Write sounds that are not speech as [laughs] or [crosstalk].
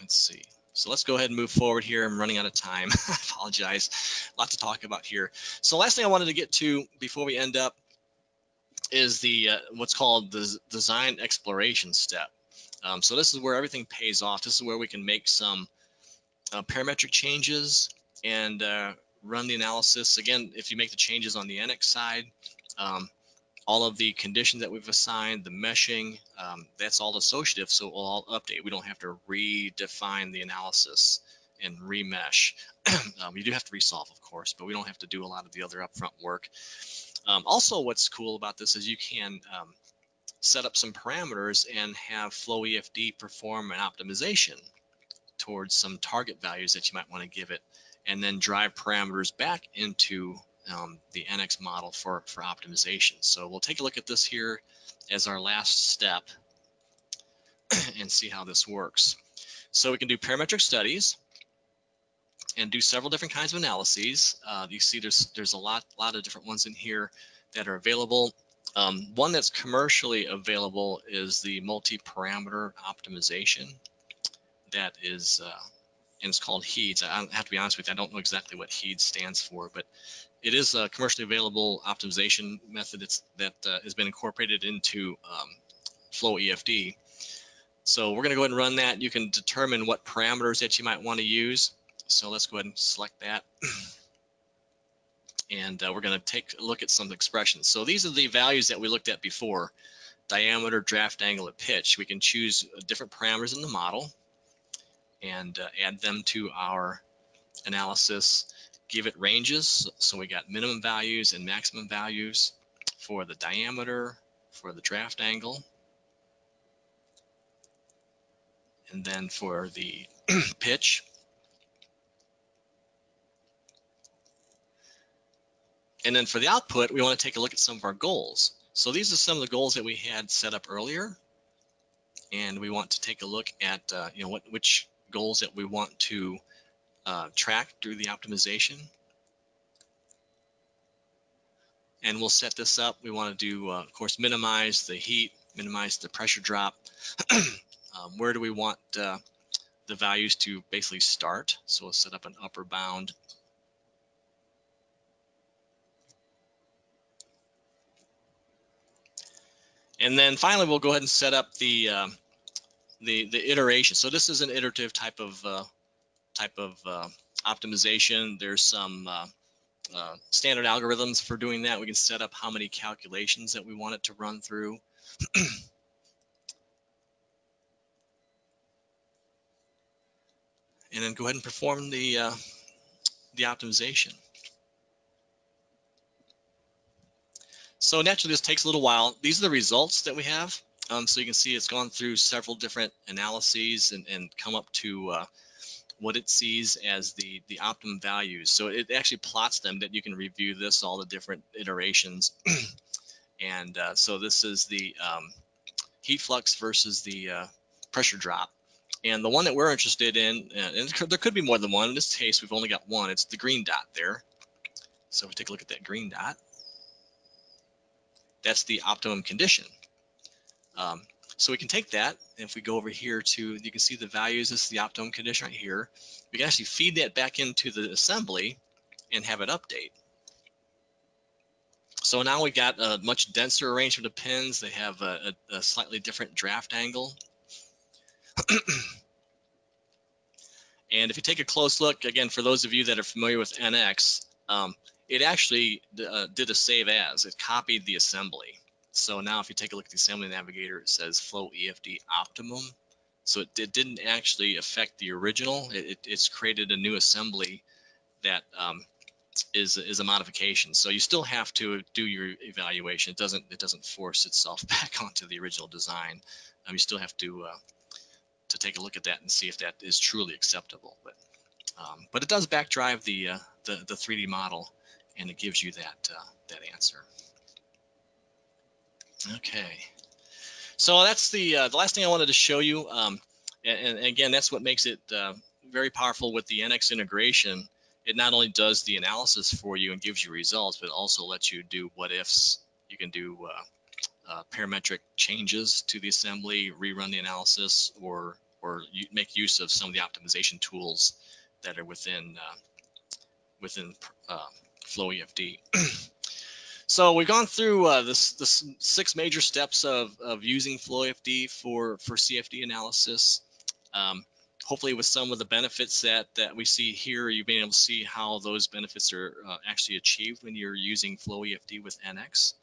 let's see. So let's go ahead and move forward here. I'm running out of time. [laughs] I apologize. A lot to talk about here. So last thing I wanted to get to before we end up is the uh, what's called the design exploration step. Um, so this is where everything pays off. This is where we can make some uh, parametric changes and uh, run the analysis. Again, if you make the changes on the NX side, um, all of the conditions that we've assigned, the meshing, um, that's all associative, so it will all update. We don't have to redefine the analysis and remesh. [clears throat] um, you do have to resolve, of course, but we don't have to do a lot of the other upfront work. Um, also, what's cool about this is you can um, set up some parameters and have FloEFD perform an optimization towards some target values that you might want to give it, and then drive parameters back into um, the NX model for, for optimization. So we'll take a look at this here as our last step [clears throat] and see how this works. So we can do parametric studies and do several different kinds of analyses. Uh, you see there's there's a lot lot of different ones in here that are available. Um, one that's commercially available is the multi-parameter optimization. That is, uh, and it's called HEEDS. I have to be honest with you, I don't know exactly what HEEDS stands for, but it is a commercially available optimization method that uh, has been incorporated into um, FloEFD. So we're going to go ahead and run that. You can determine what parameters that you might want to use. So let's go ahead and select that. [clears throat] and uh, we're going to take a look at some expressions. So these are the values that we looked at before, diameter, draft angle, and pitch. We can choose different parameters in the model and uh, add them to our analysis give it ranges. So we got minimum values and maximum values for the diameter, for the draft angle, and then for the [clears throat] pitch. And then for the output, we want to take a look at some of our goals. So these are some of the goals that we had set up earlier. And we want to take a look at, uh, you know, what which goals that we want to uh, track through the optimization. And we'll set this up. We want to do, uh, of course, minimize the heat, minimize the pressure drop. [clears throat] um, where do we want uh, the values to basically start? So we'll set up an upper bound. And then finally, we'll go ahead and set up the uh, the the iteration. So this is an iterative type of uh, type of uh, optimization. There's some uh, uh, standard algorithms for doing that. We can set up how many calculations that we want it to run through. [clears throat] and then go ahead and perform the uh, the optimization. So naturally, this takes a little while. These are the results that we have. Um, so you can see it's gone through several different analyses and, and come up to uh, what it sees as the the optimum values. So it actually plots them that you can review this all the different iterations. [clears throat] and uh, so this is the um, heat flux versus the uh, pressure drop. And the one that we're interested in, uh, and there could be more than one. In this case, we've only got one. It's the green dot there. So we take a look at that green dot, that's the optimum condition. Um, so we can take that, and if we go over here to, you can see the values, this is the optimum condition right here. We can actually feed that back into the assembly and have it update. So now we've got a much denser arrangement of pins. They have a, a, a slightly different draft angle. [clears throat] and if you take a close look, again, for those of you that are familiar with NX, um, it actually uh, did a save as. It copied the assembly. So now if you take a look at the assembly navigator, it says FloEFD optimum. So it, it didn't actually affect the original. It, it, it's created a new assembly that um, is is a modification. So you still have to do your evaluation. It doesn't it doesn't force itself [laughs] back onto the original design. Um, you still have to uh, to take a look at that and see if that is truly acceptable. But um, but it does backdrive the uh, the the 3D model, and it gives you that uh, that answer. Okay. So that's the uh, the last thing I wanted to show you. Um, and, and, again, that's what makes it uh, very powerful with the NX integration. It not only does the analysis for you and gives you results, but also lets you do what ifs. You can do uh, uh parametric changes to the assembly, rerun the analysis, or or make use of some of the optimization tools that are within uh, within uh, FloEFD. [clears throat] so we've gone through uh, this, six major steps of, of using FloEFD for, for CFD analysis. Um, hopefully with some of the benefits that, that we see here, you've been able to see how those benefits are uh, actually achieved when you're using FloEFD with NX.